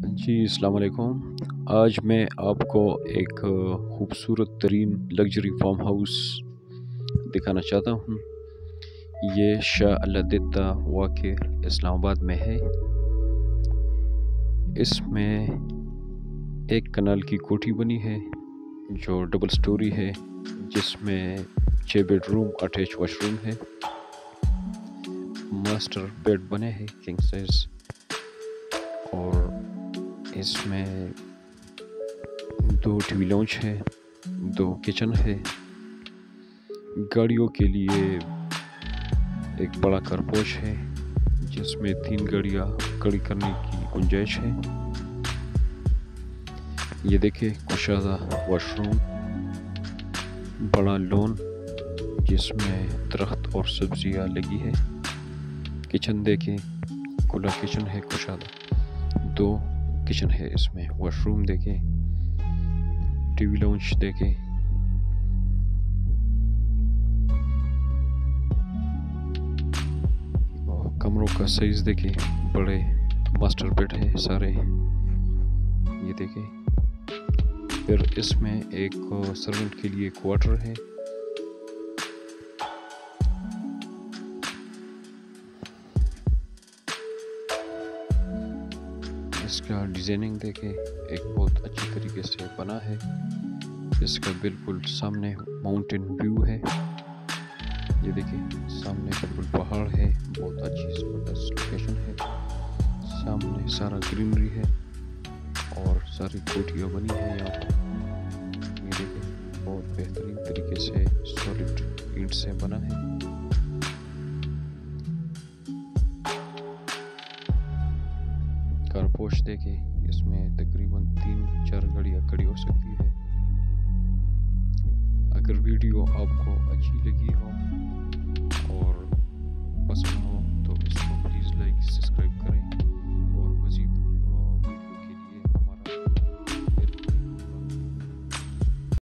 जी, वालेकुम। आज मैं आपको एक खूबसूरत तरीन लग्ज़री फ़ार्म हाउस दिखाना चाहता हूँ। ये शाह अलादीता वाक़ इस्लामाबाद में है। इसमें एक कनाल की कोठी बनी है जो डबल स्टोरी है जिसमें छः बेडरूम अटैच वॉशरूम है। मास्टर बेड बने हैं किंग साइज़ और इसमें दो टीवी लॉन्च है, दो किचन है। गाड़ियों के लिए एक बड़ा कारपोश है, जिसमें तीन गाड़ियाँ खड़ी करने की गुंजाइश है। ये देखिए कुशादा वॉशरूम बड़ा लोन जिसमें दरख्त और सब्ज़ियाँ लगी है। किचन देखें खुला किचन है कुशादा दो किचन है इसमें वॉशरूम देखें टीवी लॉन्च देखें। कमरों का साइज़ देखें, बड़े मास्टर बेड है सारे। ये देखें। फिर इसमें एक सर्वेंट के लिए क्वार्टर है। इसका डिज़ाइनिंग देखें, एक बहुत अच्छी तरीके से बना है। इसका बिल्कुल सामने माउंटेन व्यू है। ये देखिए सामने बिल्कुल पहाड़ है, बहुत अच्छी ज़बरदस्त लोकेशन है। सामने सारा ग्रीनरी है और सारी कोठियाँ बनी है यहाँ पर। ये देखिए बहुत बेहतरीन तरीके से सॉलिड ईंट से बना है। पोस्ट देखे इसमें तकरीबन तीन चार घड़ियाँ खड़ी हो सकती है। अगर वीडियो आपको अच्छी लगी हो और पसंद हो